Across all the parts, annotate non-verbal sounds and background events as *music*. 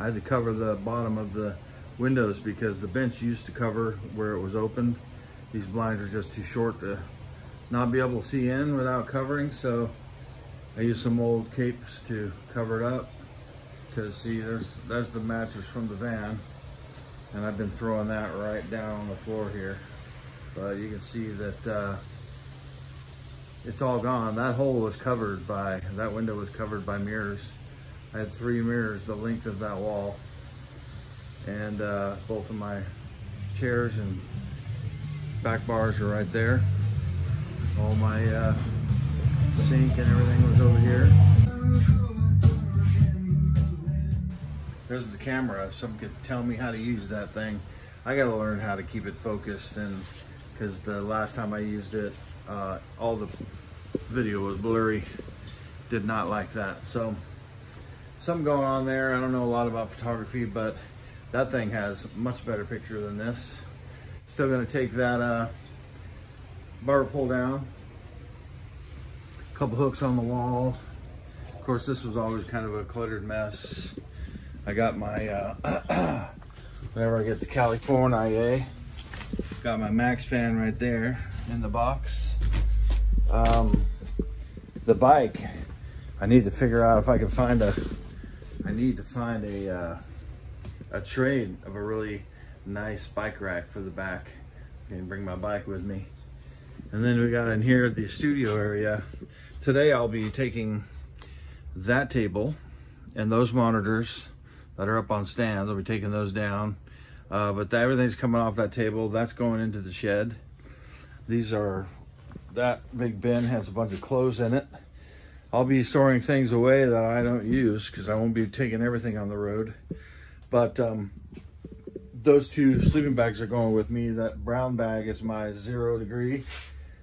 I had to cover the bottom of the windows because the bench used to cover where it was open. These blinds are just too short to not be able to see in without covering. So I used some old capes to cover it up. Cause see, there's, there's the mattress from the van. And I've been throwing that right down on the floor here. But you can see that uh, it's all gone. That hole was covered by, that window was covered by mirrors. I had three mirrors the length of that wall. And uh, both of my chairs and back bars are right there. All my uh, sink and everything was over here. There's the camera. Some could tell me how to use that thing. I gotta learn how to keep it focused and because the last time I used it, uh, all the video was blurry. Did not like that. So something going on there. I don't know a lot about photography, but that thing has much better picture than this. Still gonna take that uh, bar pull down. Couple hooks on the wall. Of course, this was always kind of a cluttered mess. I got my, uh, *clears throat* whenever I get the California, got my max fan right there in the box. Um, the bike, I need to figure out if I can find a, I need to find a, uh, a trade of a really nice bike rack for the back and bring my bike with me. And then we got in here the studio area. Today I'll be taking that table and those monitors that are up on stands. I'll be taking those down. Uh, but everything's coming off that table. That's going into the shed. These are, that big bin has a bunch of clothes in it. I'll be storing things away that I don't use because I won't be taking everything on the road. But um, those two sleeping bags are going with me. That brown bag is my zero degree.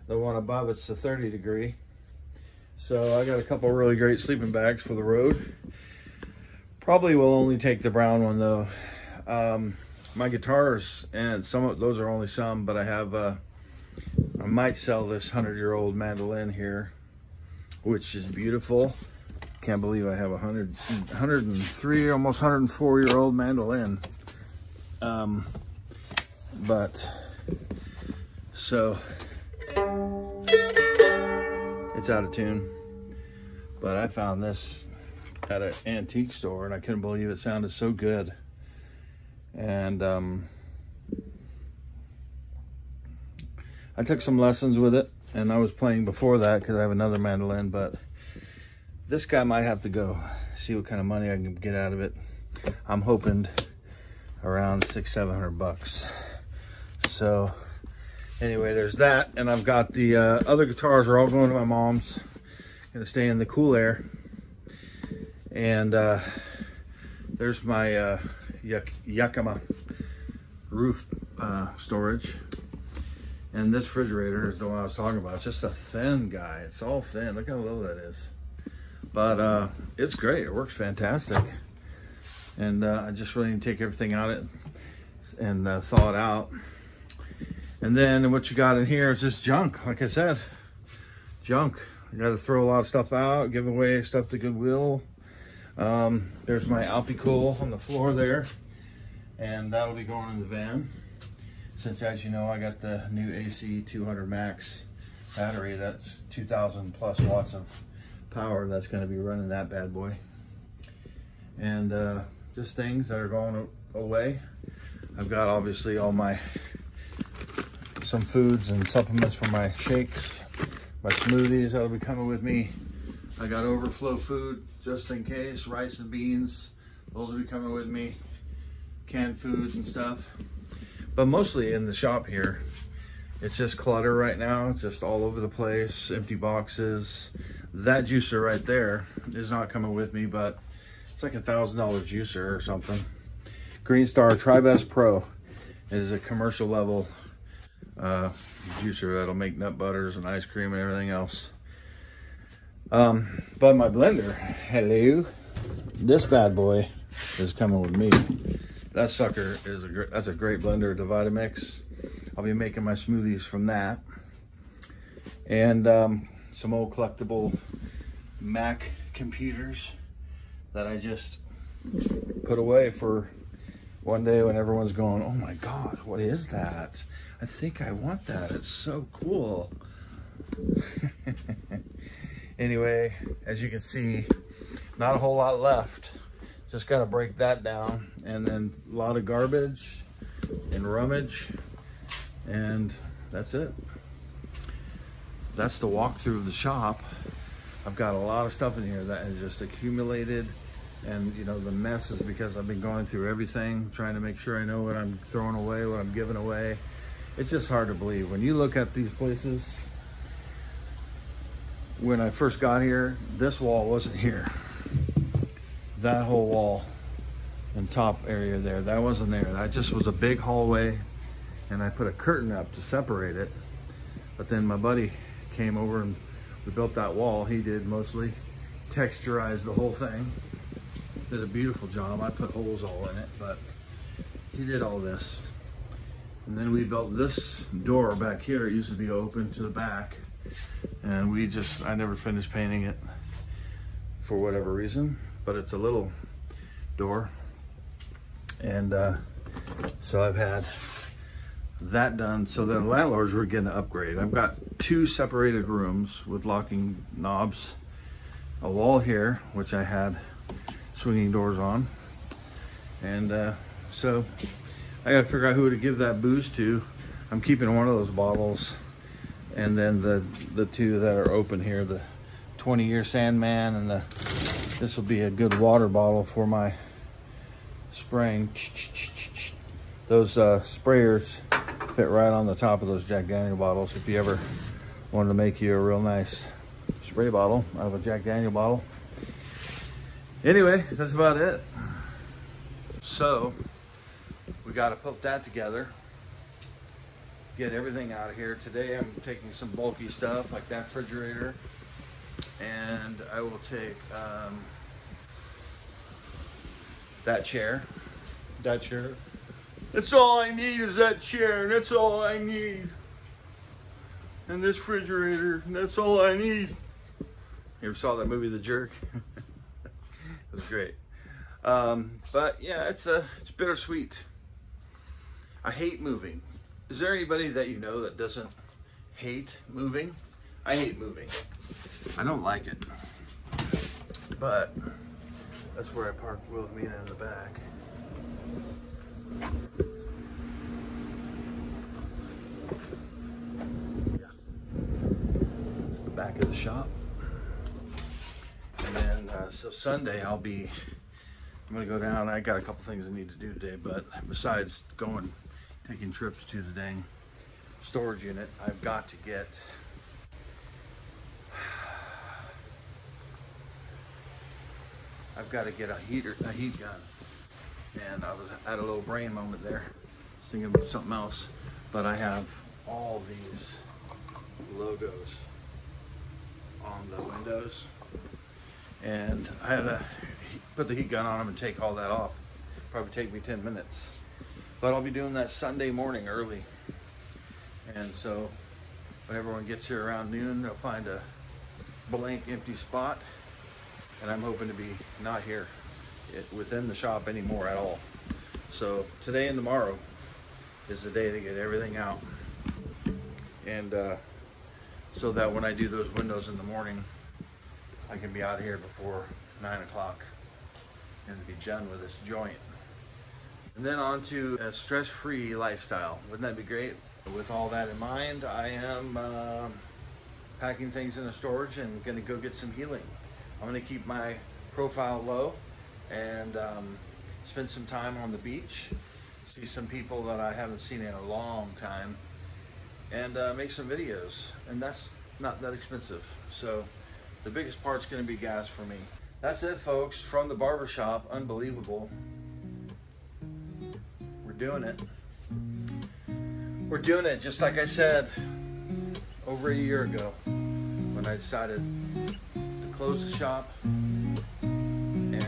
The one above it's the 30 degree. So I got a couple really great sleeping bags for the road. Probably will only take the brown one though. Um, my guitars and some of those are only some, but I have, uh, I might sell this hundred year old mandolin here, which is beautiful. Can't believe I have a hundred, 103, almost 104 year old mandolin. Um, but so it's out of tune, but I found this at an antique store and I couldn't believe it sounded so good. And um, I took some lessons with it and I was playing before that because I have another mandolin, but this guy might have to go. See what kind of money I can get out of it. I'm hoping around six, seven hundred bucks. So anyway, there's that. And I've got the uh, other guitars are all going to my mom's. Gonna stay in the cool air. And uh, there's my uh, Yakima roof uh, storage. And this refrigerator is the one I was talking about. It's just a thin guy. It's all thin. Look how low that is. But uh, it's great. It works fantastic. And uh, I just really need to take everything out of it and uh, thaw it out. And then what you got in here is just junk. Like I said, junk. I got to throw a lot of stuff out, give away stuff to Goodwill. Um, there's my Alpicool on the floor there, and that'll be going in the van. Since, as you know, I got the new AC 200 Max battery. That's 2,000 plus watts of power that's going to be running that bad boy. And uh, just things that are going away. I've got obviously all my some foods and supplements for my shakes, my smoothies that'll be coming with me. I got overflow food just in case, rice and beans. Those will be coming with me. Canned foods and stuff. But mostly in the shop here, it's just clutter right now. It's just all over the place, empty boxes. That juicer right there is not coming with me, but it's like a thousand dollar juicer or something. Green Star Tribest Pro. It is a commercial level uh, juicer that'll make nut butters and ice cream and everything else. Um, but my blender, hello, this bad boy is coming with me. That sucker is a great, that's a great blender, the Vitamix. I'll be making my smoothies from that. And um, some old collectible Mac computers that I just put away for one day when everyone's going, oh my gosh, what is that? I think I want that. It's so cool. *laughs* anyway, as you can see, not a whole lot left. Just got to break that down. And then a lot of garbage and rummage. And that's it. That's the walkthrough of the shop. I've got a lot of stuff in here that has just accumulated and you know the mess is because I've been going through everything trying to make sure I know what I'm throwing away what I'm giving away it's just hard to believe when you look at these places when I first got here this wall wasn't here that whole wall and top area there that wasn't there that just was a big hallway and I put a curtain up to separate it but then my buddy came over and we built that wall he did mostly texturized the whole thing did a beautiful job. I put holes all in it, but he did all this. And then we built this door back here. It used to be open to the back. And we just, I never finished painting it for whatever reason, but it's a little door. And uh, so I've had that done. So the landlords were getting an upgrade. I've got two separated rooms with locking knobs, a wall here, which I had swinging doors on. And uh, so I gotta figure out who to give that booze to. I'm keeping one of those bottles and then the the two that are open here, the 20 year Sandeman and the this will be a good water bottle for my spraying. Those uh, sprayers fit right on the top of those Jack Daniel bottles if you ever wanted to make you a real nice spray bottle out of a Jack Daniel bottle. Anyway, that's about it. So, we got to put that together. Get everything out of here. Today I'm taking some bulky stuff like that refrigerator. And I will take um, that chair. That chair. That's all I need is that chair. And that's all I need. And this refrigerator. That's all I need. You ever saw that movie, The Jerk? *laughs* It was great. Um, but yeah, it's a it's bittersweet. I hate moving. Is there anybody that you know that doesn't hate moving? I hate moving. I don't like it. But that's where I park Wilhelmina in the back. Yeah. It's the back of the shop. And then, uh, so Sunday I'll be, I'm gonna go down. I got a couple things I need to do today, but besides going, taking trips to the dang storage unit, I've got to get, I've got to get a heater, a heat gun. And I was at a little brain moment there, thinking about something else. But I have all these logos on the windows and I had to put the heat gun on them and take all that off. Probably take me 10 minutes. But I'll be doing that Sunday morning early. And so when everyone gets here around noon, they'll find a blank empty spot. And I'm hoping to be not here within the shop anymore at all. So today and tomorrow is the day to get everything out. And uh, so that when I do those windows in the morning, I can be out of here before nine o'clock and be done with this joint. And then on to a stress-free lifestyle. Wouldn't that be great? With all that in mind, I am uh, packing things in a storage and gonna go get some healing. I'm gonna keep my profile low and um, spend some time on the beach, see some people that I haven't seen in a long time, and uh, make some videos. And that's not that expensive. So the biggest part's gonna be gas for me. That's it, folks, from the barbershop. Unbelievable. We're doing it. We're doing it, just like I said over a year ago when I decided to close the shop and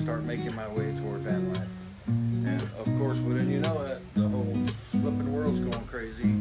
start making my way toward van life. And of course, wouldn't you know it, the whole flipping world's going crazy.